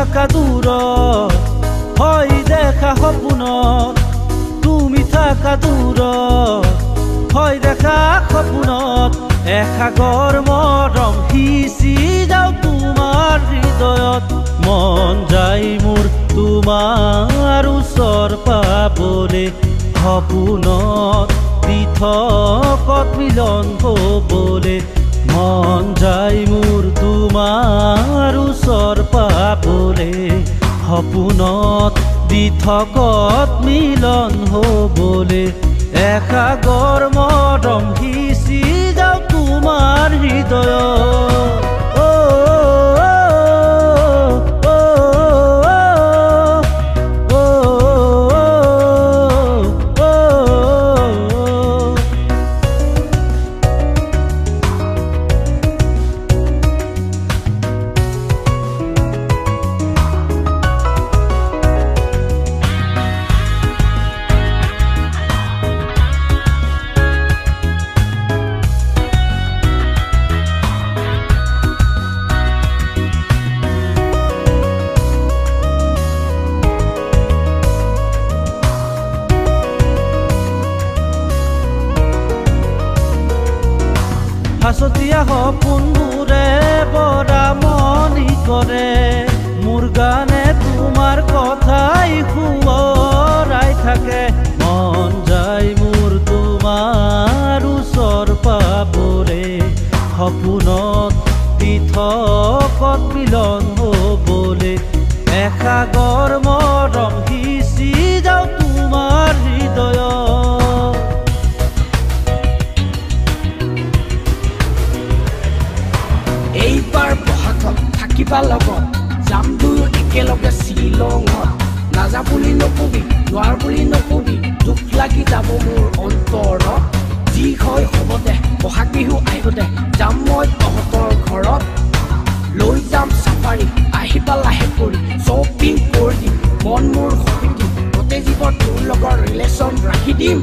দূৰত হয় দেখা সপোনত তুমি থাকা দূৰত হয় দেখা সপোনত এসাগৰ মৰম সিঁচি যাওঁ তোমাৰ হৃদয়ত। মন যায় মোৰ তোমাৰ ওচৰ পাবলে সপোনত পৃথকত মিলন হ'বলে সপোনত পৃথকত মিলন হ'বলে এসাগৰ মৰম সিঁচি যাওঁ তোমাৰ হৃদয়ত। সপোনবোৰে বৰা কৰে। মোৰ গানে তোমাৰ কথাই সোঁৱৰাই থাকে। মন যায় মোৰ তোমাৰ ওচৰ পাবৰে। সপোনত পৃথকত মিলন হ'বলে এসাগৰ একেলগে শ্বিলঙত নাযা বুলি নকবি নোৱাৰ বুলি নকবি দুখ লাগি যাব মোৰ অন্তৰত যি হয় হ'ব দে বহাগ বিহু আহিব দে যাম মই তহঁতৰ ঘৰত লৈ যাম চাফাৰী আহিবা লাহে কৰি শ্বপিং কৰি দিম মন মোৰ সপি দিম গোটেই জীৱন তোৰ লগৰ ৰিলেশ্যন ৰাখি দিম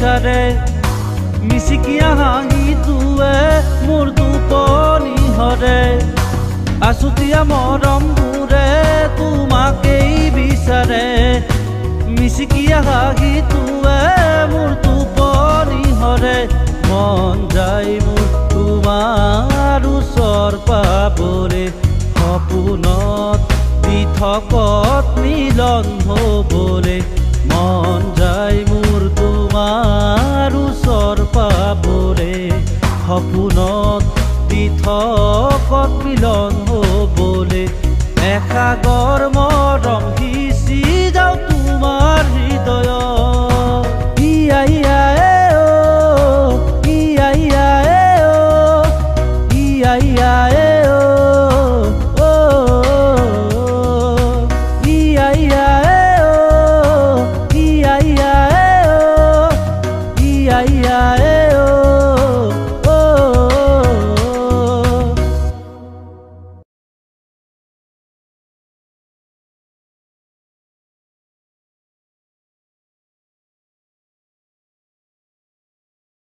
বিচাৰে মিচিকিয়া হাঁহিটোৱে মোৰ টোপনি হৰে আছুতীয়া মৰমবোৰে তোমাকেই বিচাৰে। মিচিকিয়া হাঁহিটোৱে মোৰ টোপনি হৰে মন যায় মোৰ তোমাৰ ওচৰ পাবৰে। সপোনত পৃথকত মিলন হ'বলে মন যায় পাবলে সপোনত পৃথকত মিলন হ'বলে এসাগৰ মৰম সি